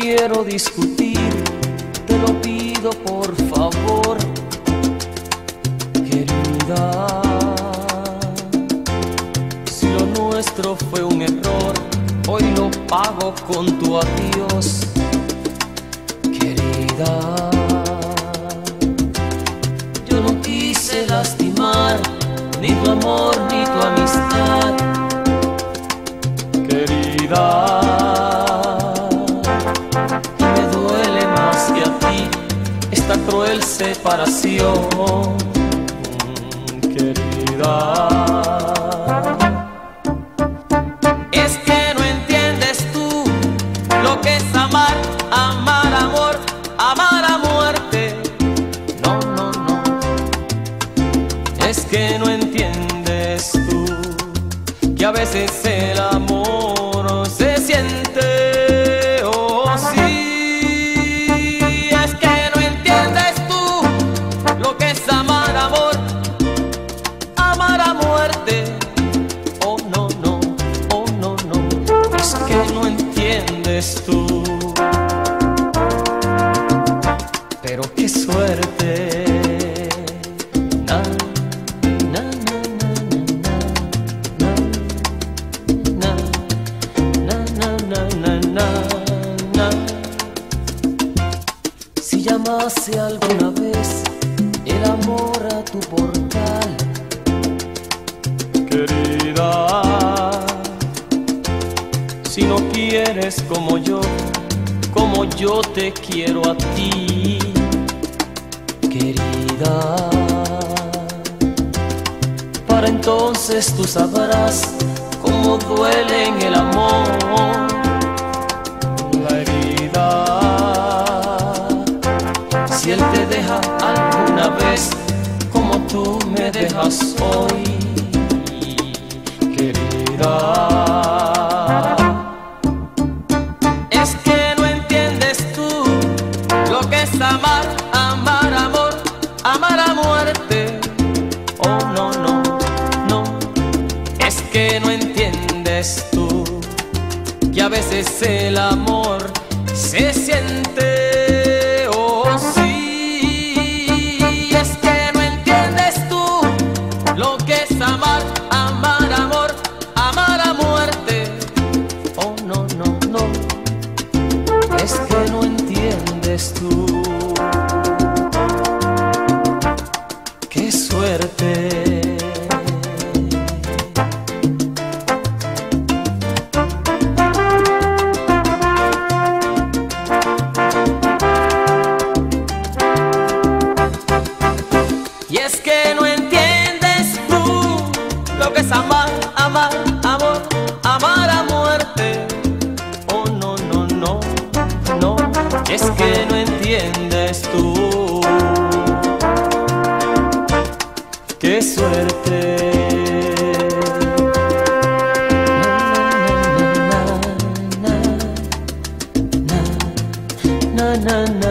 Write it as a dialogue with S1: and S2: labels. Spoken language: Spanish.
S1: quiero discutir, te lo pido por favor, querida. Si lo nuestro fue un error, hoy lo pago con tu adiós, querida. Yo no quise lastimar ni tu amor ni tu amistad, querida. Esta cruel separación, querida. Es que no entiendes tú lo que es amar, amar amor, amar a muerte. No, no, no. Es que no entiendes tú que a veces el entiendes tú. Pero qué suerte. Na, na, na, si llamase alguna vez el amor a tu portal, querida. Si no quieres como yo, como yo te quiero a ti, querida. Para entonces tú sabrás cómo duele en el amor la herida. Si él te deja alguna vez como tú me dejas hoy, querida. es el amor, se siente lo que es amar, amar, amor, amar a muerte. Oh, no, no, no, no, es que no entiendes tú. Qué suerte. na na na